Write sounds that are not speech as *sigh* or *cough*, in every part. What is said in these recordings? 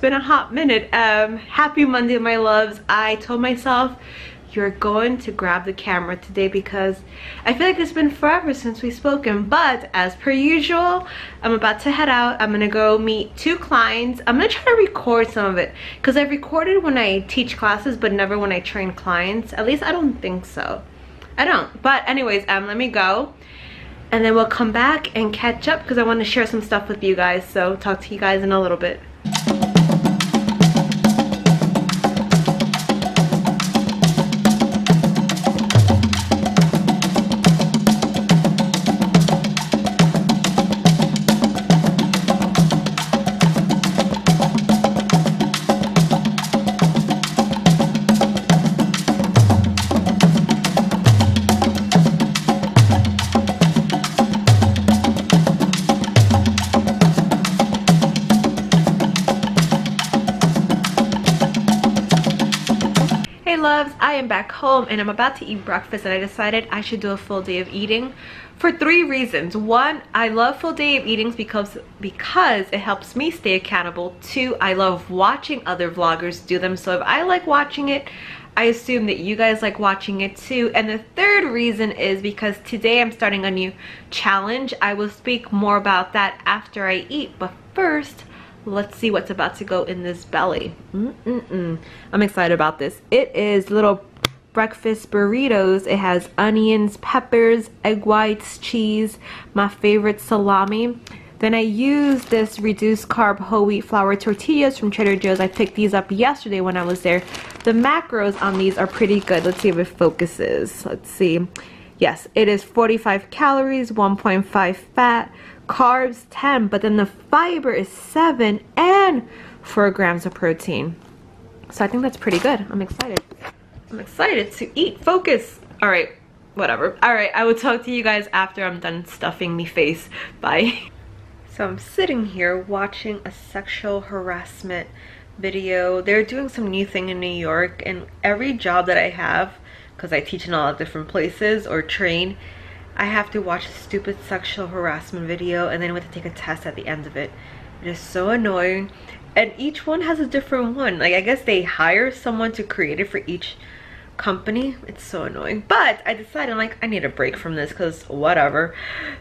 been a hot minute. Um happy monday my loves. I told myself you're going to grab the camera today because i feel like it's been forever since we've spoken but as per usual i'm about to head out. I'm gonna go meet two clients. I'm gonna try to record some of it because i've recorded when i teach classes but never when i train clients. At least i don't think so. I don't. But anyways um let me go and then we'll come back and catch up because I want to share some stuff with you guys. So talk to you guys in a little bit. Loves, I am back home and I'm about to eat breakfast and I decided I should do a full day of eating for three reasons. One, I love full day of eatings because because it helps me stay accountable. Two, I love watching other vloggers do them. So if I like watching it, I assume that you guys like watching it too. And the third reason is because today I'm starting a new challenge. I will speak more about that after I eat. But first, let's see what's about to go in this belly. Mm-mm-mm. I'm excited about this. It is little breakfast burritos. It has onions, peppers, egg whites, cheese, my favorite salami. Then I use this reduced carb whole wheat flour tortillas from Trader Joe's. I picked these up yesterday when I was there. The macros on these are pretty good. Let's see if it focuses. Let's see. Yes, it is 45 calories, 1.5 fat, carbs 10, but then the fiber is 7 and 4 grams of protein. So I think that's pretty good. I'm excited. I'm excited to eat. Focus. All right, whatever. All right, I will talk to you guys after I'm done stuffing me face. Bye. *laughs* So I'm sitting here watching a sexual harassment video. They're doing some new thing in New York and every job that I have, because I teach in a lot of different places or train, I have to watch a stupid sexual harassment video and then we have to take a test at the end of it. It is so annoying. And each one has a different one. Like I guess they hire someone to create it for each company. It's so annoying. But I decided like I need a break from this because whatever.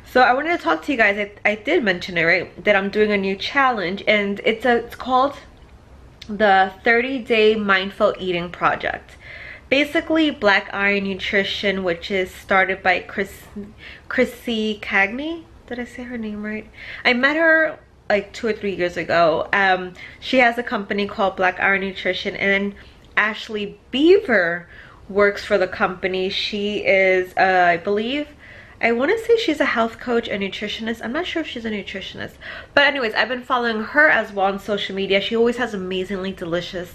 So I wanted to talk to you guys. I, I did mention it, right? That I'm doing a new challenge and it's a it's called the 30 day mindful eating project basically black iron nutrition which is started by chris krissy cagney did i say her name right i met her like two or three years ago um she has a company called black iron nutrition and ashley beaver works for the company she is uh, i believe I want to say she's a health coach a nutritionist. I'm not sure if she's a nutritionist. But anyways, I've been following her as well on social media. She always has amazingly delicious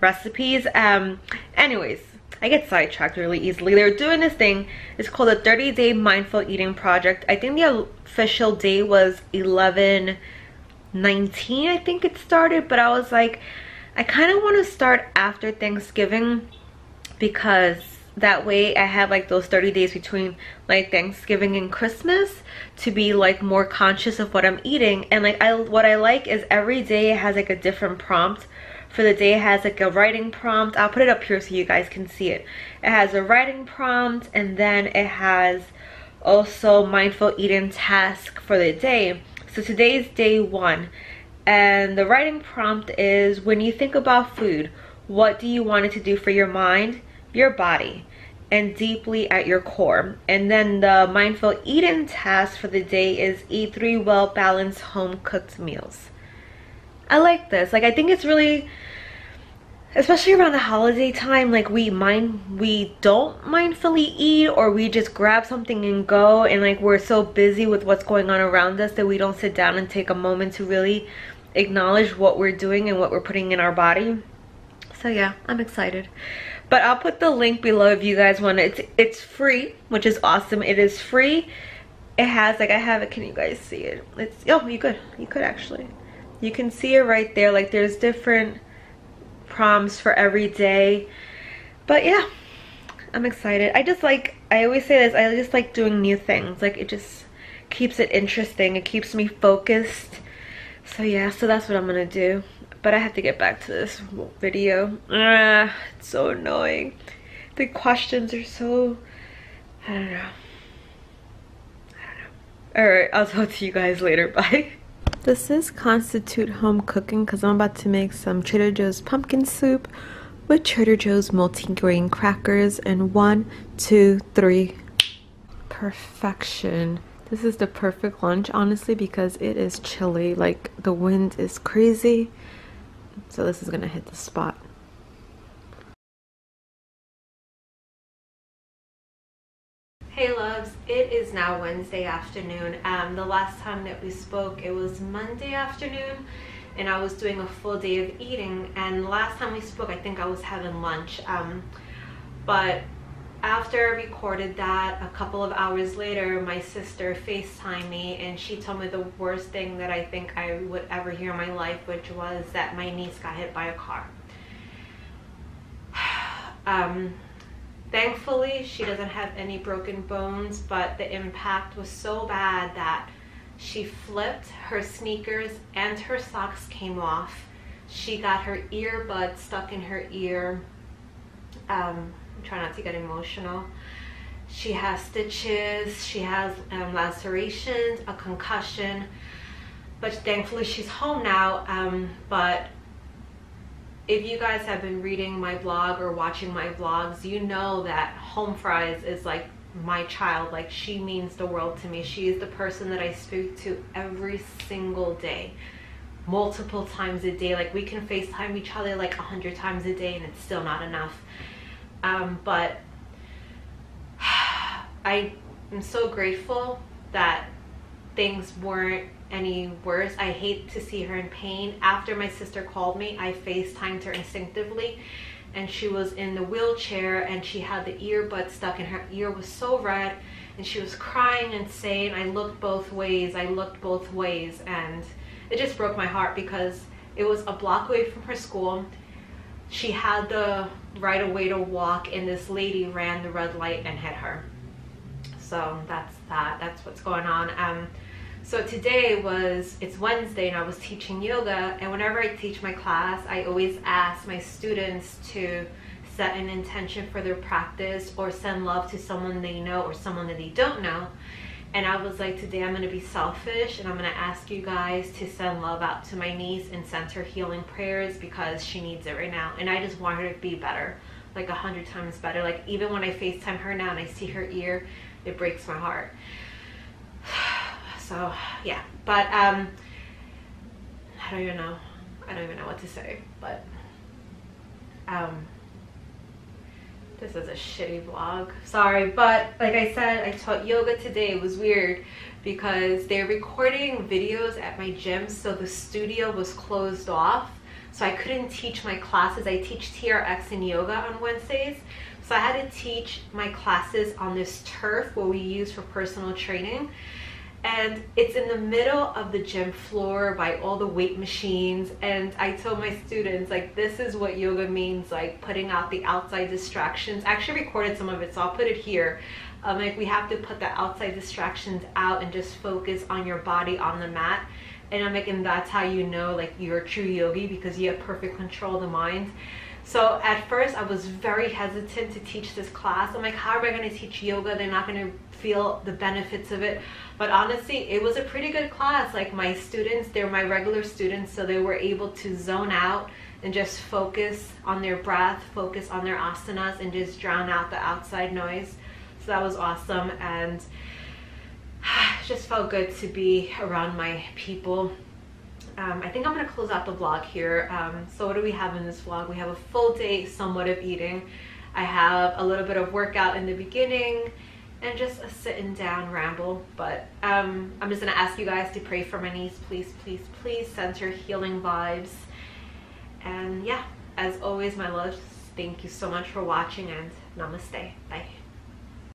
recipes. Um, anyways, I get sidetracked really easily. They're doing this thing. It's called the 30 Day Mindful Eating Project. I think the official day was 11 19 I think it started. But I was like, I kind of want to start after Thanksgiving because that way I have like those 30 days between like Thanksgiving and Christmas to be like more conscious of what I'm eating and like I what I like is every day it has like a different prompt for the day has like a writing prompt I'll put it up here so you guys can see it it has a writing prompt and then it has also mindful eating task for the day so today's day one and the writing prompt is when you think about food what do you want it to do for your mind your body and deeply at your core. And then the mindful eating task for the day is eat three well balanced home cooked meals. I like this. Like I think it's really especially around the holiday time like we mind we don't mindfully eat or we just grab something and go. And like we're so busy with what's going on around us that we don't sit down and take a moment to really acknowledge what we're doing and what we're putting in our body. So yeah i'm excited. But i'll put the link below if you guys want it. It's, it's free which is awesome. It is free. It has like i have it. Can you guys see it? It's oh you could. You could actually you can see it right there like there's different prompts for every day but yeah i'm excited i just like i always say this i just like doing new things like it just keeps it interesting it keeps me focused so yeah so that's what i'm gonna do but I have to get back to this video. Ah, it's so annoying. The questions are so, I don't know. I don't know. Alright, I'll talk to you guys later. *laughs* Bye. This is Constitute Home Cooking because I'm about to make some Trader Joe's pumpkin soup with Trader Joe's multi-grain crackers and one, two, three. Perfection. This is the perfect lunch, honestly, because it is chilly. Like, the wind is crazy. So this is gonna hit the spot. It is now Wednesday afternoon. Um, the last time that we spoke, it was Monday afternoon and I was doing a full day of eating and last time we spoke, I think I was having lunch. Um, but after I recorded that, a couple of hours later, my sister FaceTimed me and she told me the worst thing that I think I would ever hear in my life, which was that my niece got hit by a car. *sighs* Um, thankfully, she doesn't have any broken bones, but the impact was so bad that she flipped, her sneakers and her socks came off. She got her earbud stuck in her ear. Um, try not to get emotional. She has stitches, she has um, lacerations, a concussion, but thankfully she's home now. Um, but if you guys have been reading my blog or watching my vlogs, you know that Home Fries is like my child. Like she means the world to me. She is the person that I speak to every single day multiple times a day like we can facetime each other like a hundred times a day and it's still not enough um, but *sighs* I am so grateful that things weren't any worse. I hate to see her in pain. After my sister called me, I FaceTimed her instinctively and she was in the wheelchair and she had the earbud stuck and her ear was so red and she was crying and saying, I looked both ways, I looked both ways and it just broke my heart because it was a block away from her school. She had the right away to walk and this lady ran the red light and hit her so that's that that's what's going on um so today was it's wednesday and i was teaching yoga and whenever i teach my class i always ask my students to set an intention for their practice or send love to someone they know or someone that they don't know and I was like, today I'm gonna be selfish and I'm gonna ask you guys to send love out to my niece and send her healing prayers because she needs it right now. And I just want her to be better, like a hundred times better. Like even when I FaceTime her now and I see her ear, it breaks my heart. So yeah, but um, I don't even know. I don't even know what to say, but um, this is a shitty vlog. Sorry but like i said i taught yoga today. It was weird because they're recording videos at my gym so the studio was closed off. So i couldn't teach my classes. I teach trx and yoga on wednesdays. So i had to teach my classes on this turf what we use for personal training and it's in the middle of the gym floor by all the weight machines. And i told my students like this is what yoga means like putting out the outside distractions. I actually recorded some of it so i'll put it here. Um, like we have to put the outside distractions out and just focus on your body on the mat. And i'm like and that's how you know like you're a true yogi because you have perfect control of the mind so at first I was very hesitant to teach this class. I'm like, how am I to teach yoga? They're not to feel the benefits of it. But honestly, it was a pretty good class. Like my students, they're my regular students, so they were able to zone out and just focus on their breath, focus on their asanas, and just drown out the outside noise. So that was awesome. And *sighs* just felt good to be around my people um, I think I'm gonna close out the vlog here. Um, so what do we have in this vlog? We have a full day somewhat of eating. I have a little bit of workout in the beginning and just a sitting down ramble. But um, I'm just gonna ask you guys to pray for my niece. Please, please, please send her healing vibes. And yeah, as always, my loves, thank you so much for watching and namaste. Bye.